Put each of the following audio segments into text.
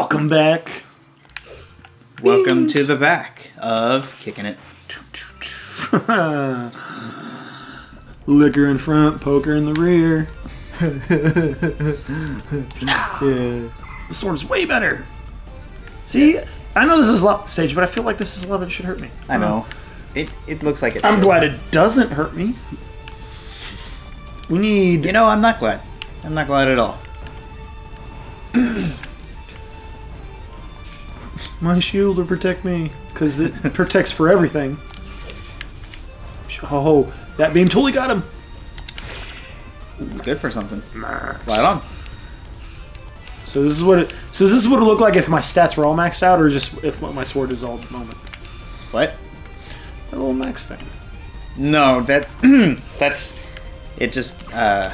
Welcome back. Welcome Beans. to the back of Kick'n It. Liquor in front, poker in the rear. yeah. The sword is way better. See, I know this is love sage, but I feel like this is love. It should hurt me. I know. It it looks like it. I'm glad it doesn't hurt me. We need. You know, I'm not glad. I'm not glad at all. My shield to protect me because it protects for everything. Oh, that beam totally got him. It's good for something. Max. Right on. So this is what it. So this is what it looked like if my stats were all maxed out, or just if my sword is all at the moment. What? A little max thing. No, that that's it. Just uh,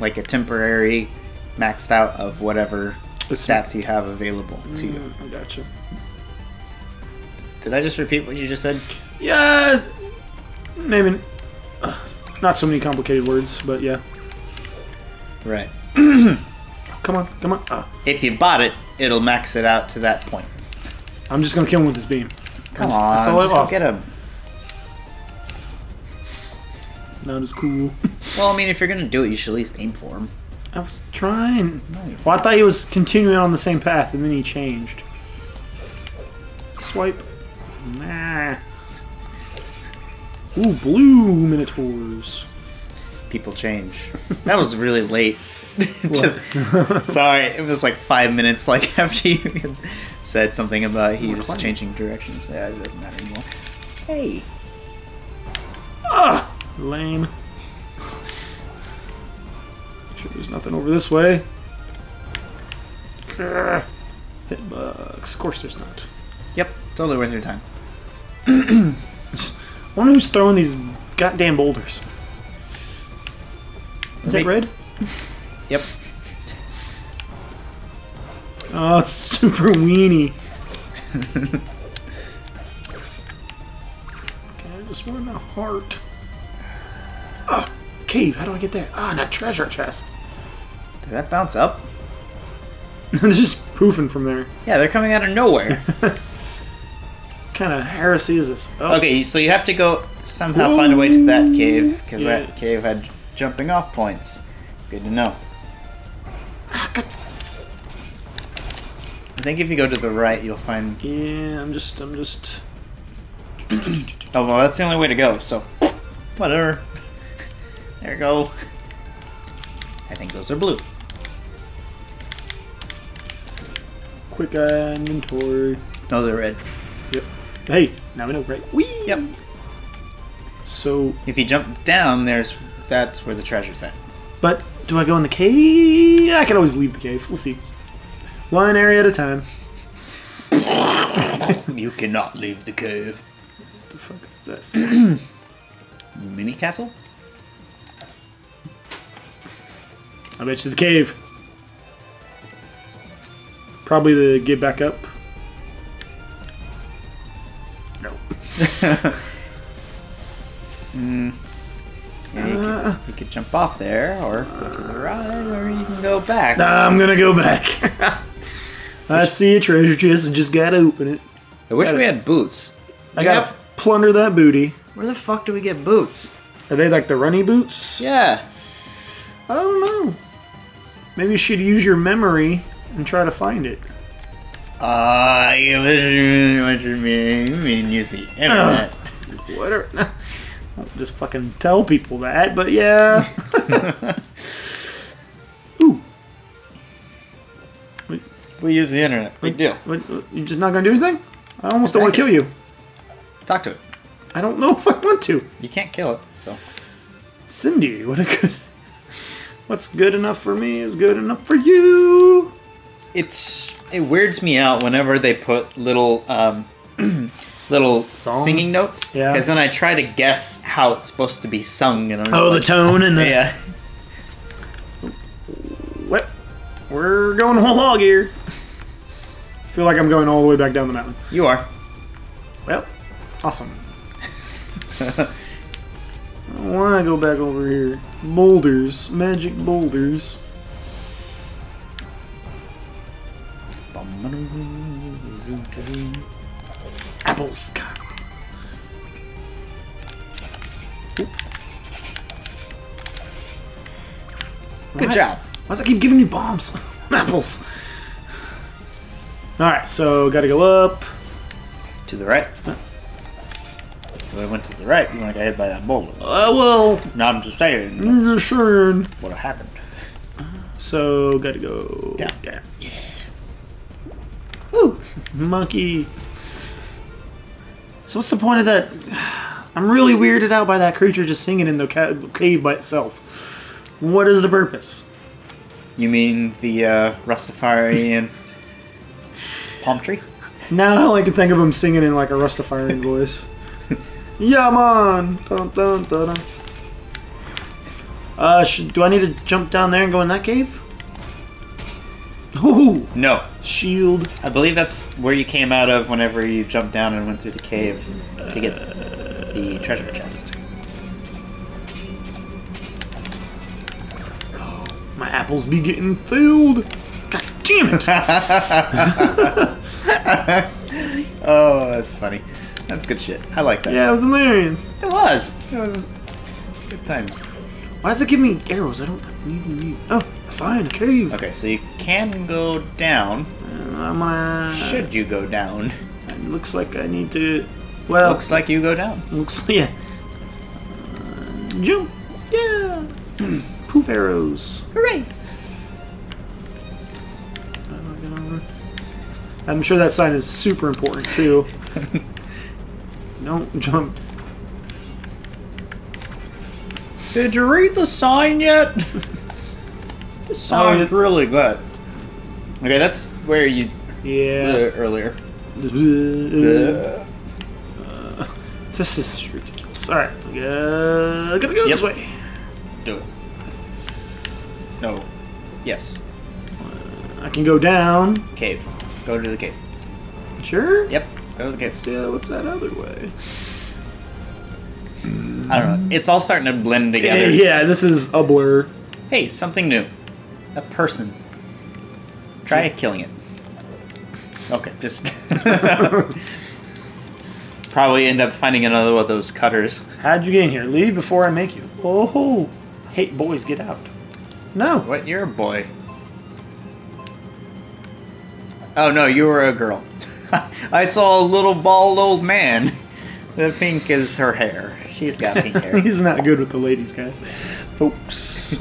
like a temporary maxed out of whatever It's- stats you have available to you. Mm, I gotcha. Did I just repeat what you just said? Yeah, maybe not so many complicated words, but yeah. Right. Come on, come on. Uh, If you bought it, it'll max it out to that point. I'm just gonna kill him with this beam. Come on, That's all I want. get him. Not as cool. Well, I mean, if you're gonna do it, you should at least aim for him. I was trying. Well, I thought he was continuing on the same path, and then he changed. Swipe. Nah. Ooh, blue minotaurs. People change. That was really late. to- sorry, it was like five minutes. Like after you said something about he We're was climbing. changing directions. Yeah, it doesn't matter anymore. Hey, Ah, lame. Sure, there's nothing over this way. Grr. Hitbugs. Of course, there's not. yep, totally worth your time. I wonder who's throwing these goddamn boulders. Is that red? Yep. Oh, it's super weenie. okay, I just want a heart. Ah, cave. How do I get there? Ah, not treasure chest. Did that bounce up? They're just poofing from there. Yeah, they're coming out of nowhere. Kind of heresy is this? Oh, okay, so you have to go somehow find a way to that cave because Yeah. that cave had jumping off points. Good to know. I think if you go to the right, you'll find. Yeah, I'm just, I'm just. Oh well, that's the only way to go. So, whatever. There you go. I think those are blue. Quick inventory. No, they're red. Hey, now we know, right? Whee! Yep. So, If you jump down, there's that's where the treasure's at. but do I go in the cave? I can always leave the cave. We'll see. One area at a time. You cannot leave the cave. What the fuck is this? Mini castle? I bet you the cave. Probably to get back up. Mm. Yeah, you, Uh. could, you could jump off there, or go to the right, or you can go back. Nah, I'm gonna go back. I see a treasure chest and just gotta open it. I wish Got we had boots. I We gotta have- plunder that booty. Where the fuck do we get boots? Are they like the runny boots? Yeah. I don't know. Maybe you should use your memory and try to find it. Ah, uh, you mean what you mean? You use the internet? Whatever. I'll just fucking tell people that, but yeah. Ooh. Wait, we use the internet. Big deal. what, what, you just not gonna do anything? I almost don't want to kill you. Talk to it. I don't know if I want to. You can't kill it, so. Cindy, what a good. What's good enough for me is good enough for you. It's it weirds me out whenever they put little um little Song? singing notes. Yeah. Because then I try to guess how it's supposed to be sung, and I'm just Oh, the like, tone and the. yeah. What? We're going whole hog here. I feel like I'm going all the way back down the mountain. You are. Well, awesome. I want to go back over here. Boulders, magic boulders. Apples. God. Good Why- job. Why does it keep giving me bombs? Apples. Alright, so gotta go up. To the right. If I went to the right, you want to get hit by that boulder. Uh, well, No, I'm just saying. mm, sure. What happened? So, gotta go Down. down. Yeah. Woo! Monkey. So, what's the point of that? I'm really weirded out by that creature just singing in the ca- cave by itself. What is the purpose? You mean the uh, Rastafarian palm tree? Now all I can think of him singing in like a Rastafarian voice. yeah, man. Dun, dun, dun, dun. Uh, should, do I need to jump down there and go in that cave? Ooh, No. shield. I believe that's where you came out of whenever you jumped down and went through the cave to get the treasure chest. My apples be getting filled. God damn it! Oh, that's funny. That's good shit. I like that. yeah, it was hilarious. It was. It was good times. Why does it give me arrows? I don't even need. Oh, a sign, a cave. Okay, so you can go down. Uh, I'm gonna. Should you go down? It looks like I need to. Well, Looks like you go down. Looks like, yeah. Uh, jump! Yeah! Poof arrows. Hooray! I'm sure that sign is super important too. Don't jump. Did you read the sign yet? the sign's yeah. really good. Okay, that's where you Yeah. uh, earlier. Uh, this is ridiculous. Alright, uh, gotta go this Yep. way. Do it. No. Yes. I can go down. Cave. Go to the cave. Sure? Yep. Go to the cave. Yeah, what's that other way? I don't know. It's all starting to blend together. Yeah, this is a blur. Hey, something new. A person. Try killing it. Okay, just. Probably end up finding another one of those cutters. How'd you get in here? Leave before I make you. Oh, hate boys, get out. No. What? You're a boy. Oh no, you were a girl. I saw a little bald old man. The pink is her hair. She's got pink hair. He's not good with the ladies, guys. Folks.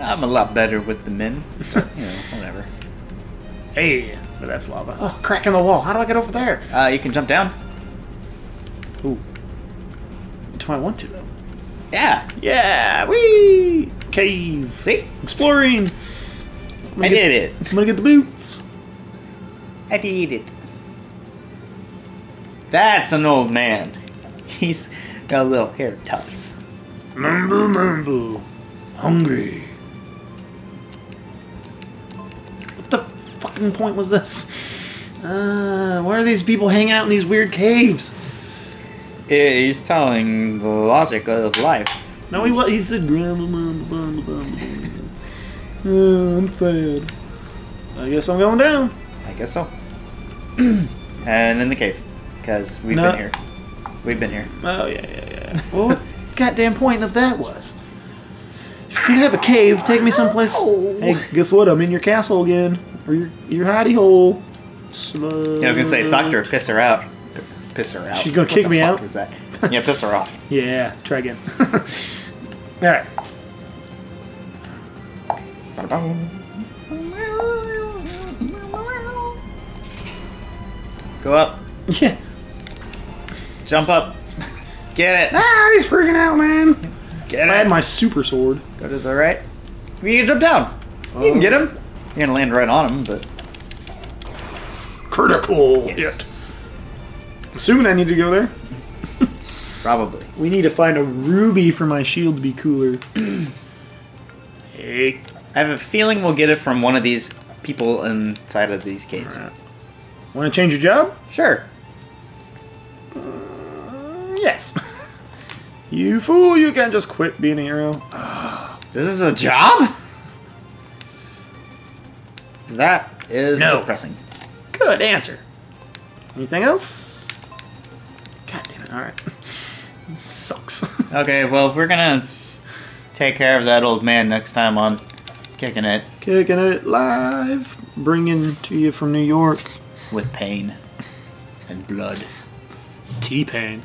I'm a lot better with the men. But, you know, whatever. hey, but that's lava. Oh, crack in the wall. How do I get over there? Uh, you can jump down. Ooh. Do I want to, though? Yeah. Yeah, wee! Cave. See? Exploring. I'm I gonna get- did it. I'm gonna get the boots. I did it. That's an old man. He's got a little hair tufts. Mumble, mumble. Hungry. What the fucking point was this? Uh, why are these people hanging out in these weird caves? He's telling the logic of life. No, he what he said. Oh, I'm sad. I guess I'm going down. I guess so. and in the cave, because we've No. been here. We've been here. Oh yeah, yeah, yeah. well, what goddamn point of that was? If you can have a cave, take me someplace. Hey, guess what? I'm in your castle again, or your your hidey hole. Sludge. Yeah, I was gonna say, talk to her, piss her out. Piss her out. She's gonna What kick the me fuck out? Was that? Yeah, piss her off. Yeah, try again. All right. Go up, Yeah. Jump up, get it, Ah, he's freaking out, man. get it. I had my super sword. Go to the right. You can jump down. You can get him. You're gonna land right on him, but Critical. yes, I'm assuming I need to go there. probably. We need to find a ruby for my shield to be cooler. hey. I have a feeling we'll get it from one of these people inside of these caves. Want to change your job? Sure. Yes. you fool, you can't just quit being a hero. This is a job? That is No. depressing. Good answer. Anything else? God damn it! All right. Sucks. Okay, well, we're gonna take care of that old man next time on Kick'n It Kick'n it live, bringing to you from New York. with Pain and Blood. T Pain.